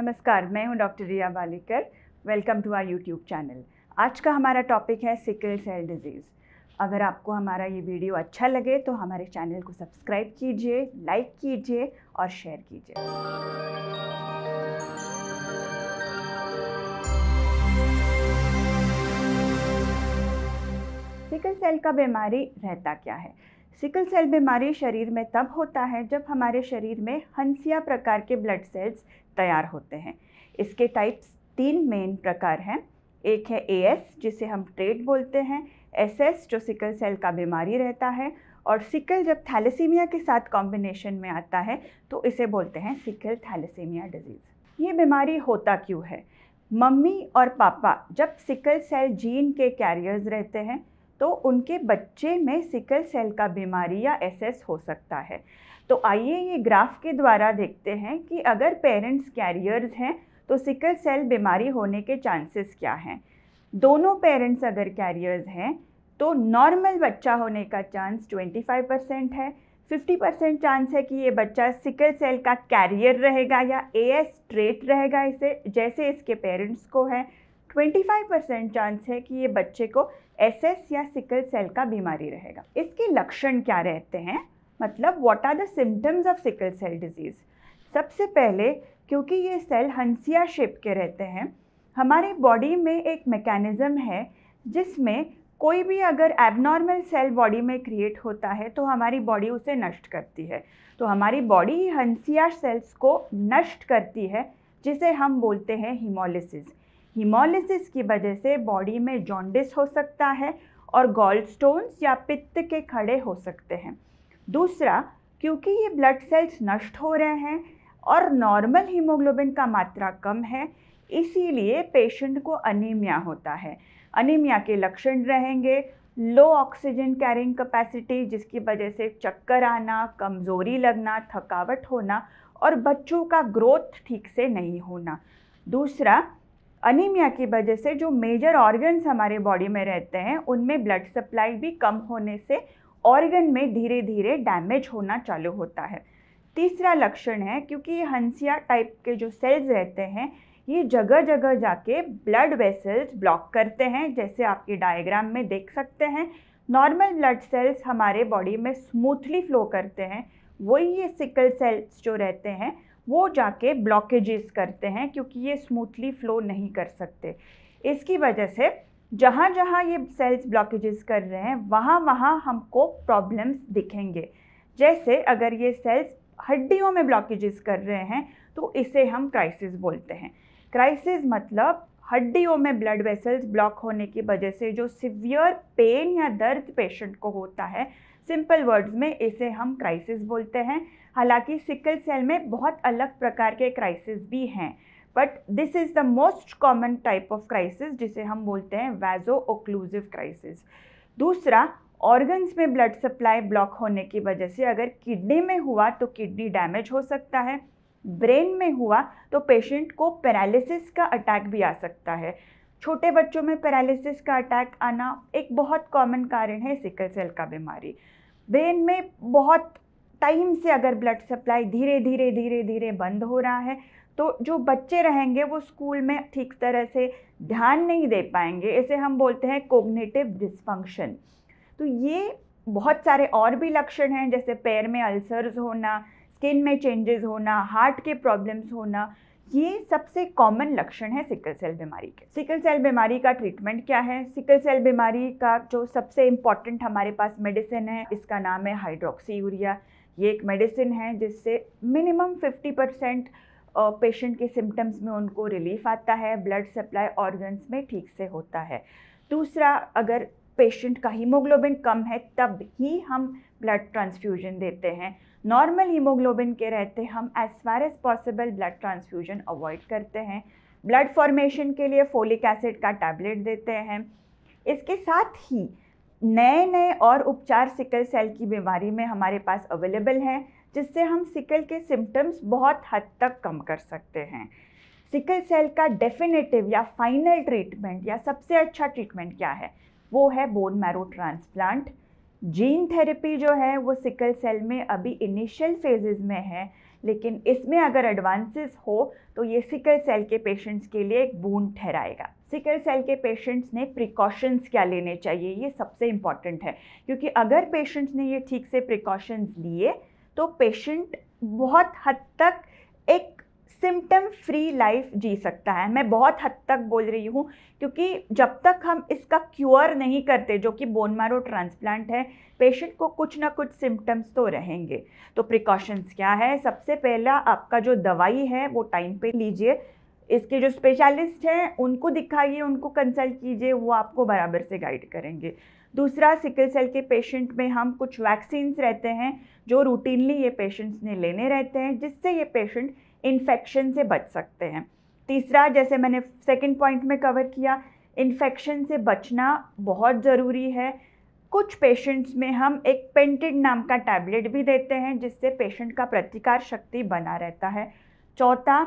नमस्कार, मैं हूँ doctor Riya Balikar welcome to our YouTube channel. आज का हमारा टॉपिक है सिकल सेल डिज़ीज़। अगर आपको हमारा ये वीडियो अच्छा लगे तो हमारे चैनल को सब्सक्राइब कीजिए, लाइक कीजिए और शेयर कीजिए। सिकल सेल का बीमारी रहता क्या है? सिकल सेल बीमारी शरीर में तब होता है जब हमारे शरीर में हंसिया प्रकार के ब्लड सेल्स तैयार होते हैं। इसके टाइप्स तीन मेन प्रकार हैं। एक है एएस जिसे हम ट्रेड बोलते हैं। एसएस जो सिकल सेल का बीमारी रहता है। और सिकल जब थैलेसीमिया के साथ कॉम्बिनेशन में आता है तो इसे बोलते हैं सिकल थैलेसीमिया डिज़ीज़ ये बीमारी होता क्यों है? मम्मी और पापा जब सिकल सेल जीन के कैरियर्स रहते हैं तो उनके बच्चे में सिकल सेल का बीमारी या एसएस हो सकता है। तो आइए ये ग्राफ के द्वारा देखते हैं कि अगर पेरेंट्स कैरियर्स हैं तो सिकल सेल बीमारी होने के चांसेस क्या हैं। दोनों पेरेंट्स अगर कैरियर्स हैं तो नॉर्मल बच्चा होने का चांस 25 परसेंट है। 50 परसेंट चांस है कि ये बच्चा सिकल सेल का कैरियर रहेगा या ए एस ट्रेट रहेगा इसे, जैसे इसके पेरेंट्स को है। 25 परसेंट चांस है कि ये बच्चे को एसएस या सिकल सेल का बीमारी रहेगा। इसके लक्षण क्या रहते हैं? मतलब what are the symptoms of sickle cell disease सबसे पहले, क्योंकि ये सेल हंसिया शेप के रहते हैं, हमारे बॉडी में एक मैकेनिज़्म है, जिसमें कोई भी अगर एबनॉर्मल सेल बॉडी में क्रिएट होता है तो हमारी बॉडी उसे नष्ट करती है। तो हमारी बॉडी ही हंसिया सेल्स को नष्ट करती है, जिसे हम बोलते हैं हीमोलिसिस हीमोलिसिस की वजह से बॉडी में जॉन्डिस हो सकता है और गॉल्ड स्टोन्स या पित्त के खड़े हो सकते हैं। दूसरा, क्योंकि ये ब्लड सेल्स नष्ट हो रहे हैं और नॉर्मल हीमोग्लोबिन का मात्रा कम है, इसीलिए पेशेंट को अनीमिया होता है। अनीमिया के लक्षण रहेंगे लो ऑक्सीजन कैरिंग कैपेसिटी जिसकी वजह से चक्कर आना, कमज़ोरी लगना, थकावट होना और बच्चों का ग्रोथ ठीक से नहीं होना। दूसरा अनीमिया की वजह से जो मेजर ऑर्गन्स हमारे बॉडी में रहते हैं, उनमें ब्लड सप्लाई भी कम होने से ऑर्गन में धीरे धीरे डैमेज होना चालू होता है। तीसरा लक्षण है, क्योंकि ये हंसिया टाइप के जो सेल्स रहते हैं, ये जगह जगह जाके ब्लड वेसल्स ब्लॉक करते हैं, जैसे आपके डायग्राम में देख सकते हैं। नॉर्मल ब्लड सेल्स हमारे बॉडी में स्मूथली फ्लो करते हैं, वही ये सिकल सेल्स जो रहते हैं वो जाके ब्लॉकेजेस करते हैं क्योंकि ये स्मूथली फ्लो नहीं कर सकते। इसकी वजह से जहाँ जहाँ ये सेल्स ब्लॉकेजेस कर रहे हैं, वहाँ वहाँ हमको प्रॉब्लम्स दिखेंगे। जैसे अगर ये सेल्स हड्डियों में ब्लॉकेजेस कर रहे हैं तो इसे हम क्राइसिस बोलते हैं। क्राइसिस मतलब हड्डियों में ब्लड वेसल्स ब्लॉक होने की वजह से जो सिवियर पेन या दर्द पेशेंट को होता है सिंपल वर्ड्स में इसे हम क्राइसिस बोलते हैं। हालाँकि सिकल सेल में बहुत अलग प्रकार के क्राइसिस भी हैं but this is the most common type of crisis जिसे हम बोलते हैं वैजो ओक्लूसिव क्राइसिस दूसरा ऑर्गन्स में ब्लड सप्लाई ब्लॉक होने की वजह से अगर किडनी में हुआ तो किडनी डैमेज हो सकता है। ब्रेन में हुआ तो पेशेंट को पैरालिसिस का अटैक भी आ सकता है। छोटे बच्चों में पैरालिसिस का अटैक आना एक बहुत कॉमन कारण है सिकल सेल का बीमारी। ब्रेन में बहुत टाइम से अगर ब्लड सप्लाई धीरे धीरे धीरे धीरे बंद हो रहा है तो जो बच्चे रहेंगे वो स्कूल में ठीक तरह से ध्यान नहीं दे पाएँगे। इसे हम बोलते हैं कोग्नेटिव डिसफंक्शन तो ये बहुत सारे और भी लक्षण हैं, जैसे पैर में अल्सर्स होना स्किन में चेंजेस होना, हार्ट के प्रॉब्लम्स होना, ये सबसे कॉमन लक्षण है सिकल सेल बीमारी के। सिकल सेल बीमारी का ट्रीटमेंट क्या है? सिकल सेल बीमारी का जो सबसे इंपॉर्टेंट हमारे पास मेडिसिन है, इसका नाम है हाइड्रोक्सी यूरिया ये एक मेडिसिन है जिससे मिनिमम 50 परसेंट पेशेंट के सिम्टम्स में उनको रिलीफ आता है ब्लड सप्लाई ऑर्गन्स में ठीक से होता है। दूसरा, अगर पेशेंट का हीमोग्लोबिन कम है, तब ही हम ब्लड ट्रांसफ्यूजन देते हैं। नॉर्मल हीमोग्लोबिन के रहते हम as far as possible blood transfusion avoid करते हैं। ब्लड फॉर्मेशन के लिए फोलिक एसिड का टैबलेट देते हैं। इसके साथ ही नए नए और उपचार सिकल सेल की बीमारी में हमारे पास अवेलेबल हैं, जिससे हम सिकल के सिम्टम्स बहुत हद तक कम कर सकते हैं। सिकल सेल का डेफिनेटिव या फाइनल ट्रीटमेंट या सबसे अच्छा ट्रीटमेंट क्या है? वो है bone marrow transplant gene therapy जो है वो सिकल सेल में अभी इनिशियल फेजेस में है, लेकिन इसमें अगर एडवांसेस हो तो ये सिकल सेल के पेशेंट्स के लिए एक बूंद ठहराएगा। सिकल सेल के पेशेंट्स ने प्रिकॉशंस क्या लेने चाहिए, ये सबसे इंपॉर्टेंट है। क्योंकि अगर पेशेंट्स ने ये ठीक से प्रिकॉशंस लिए तो पेशेंट बहुत हद तक एक लाइफ जी सकता है। मैं बहुत हद तक बोल रही हूँ, क्योंकि जब तक हम इसका क्योर नहीं करते, जो कि बोन मैरो ट्रांसप्लांट है पेशेंट को कुछ ना कुछ सिम्टम्स तो रहेंगे। तो प्रिकॉशंस क्या है? सबसे पहला आपका जो दवाई है, वो टाइम पे लीजिए। इसके जो स्पेशलिस्ट हैं, उनको दिखाइए, उनको कंसल्ट कीजिए, वो आपको बराबर से गाइड करेंगे। दूसरा सिकल सेल के पेशेंट में हम कुछ वैक्सीन्स रहते हैं, जो रूटीनली ये पेशेंट्स ने लेने रहते हैं, जिससे ये पेशेंट इन्फेक्शन से बच सकते हैं। तीसरा, जैसे मैंने सेकंड पॉइंट में कवर किया इन्फेक्शन से बचना बहुत ज़रूरी है। कुछ पेशेंट्स में हम एक पेंटेड नाम का टैबलेट भी देते हैं, जिससे पेशेंट का प्रतिकार शक्ति बना रहता है। चौथा,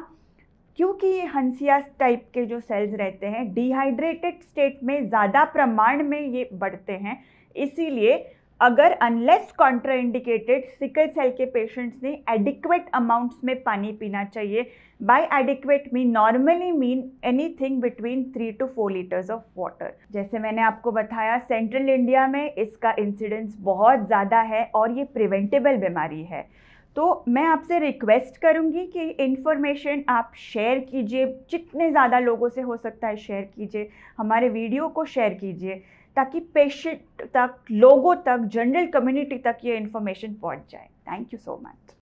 क्योंकि ये हंसिया टाइप के जो सेल्स रहते हैं डिहाइड्रेटेड स्टेट में ज़्यादा प्रमाण में ये बढ़ते हैं, इसीलिए अगर अनलेस कॉन्ट्राइंडिकेटेड सिकल सेल के पेशेंट्स ने एडिक्वेट अमाउंट्स में पानी पीना चाहिए। By adequate mean normally mean anything between three to four litres of water जैसे मैंने आपको बताया सेंट्रल इंडिया में इसका इंसिडेंस बहुत ज़्यादा है और ये प्रिवेंटेबल बीमारी है। तो मैं आपसे रिक्वेस्ट करूँगी कि इन्फॉर्मेशन आप शेयर कीजिए। जितने ज़्यादा लोगों से हो सकता है शेयर कीजिए। हमारे वीडियो को शेयर कीजिए। ताकि पेशेंट तक, लोगों तक जनरल कम्युनिटी तक ये इन्फॉर्मेशन पहुँच जाए। Thank you so much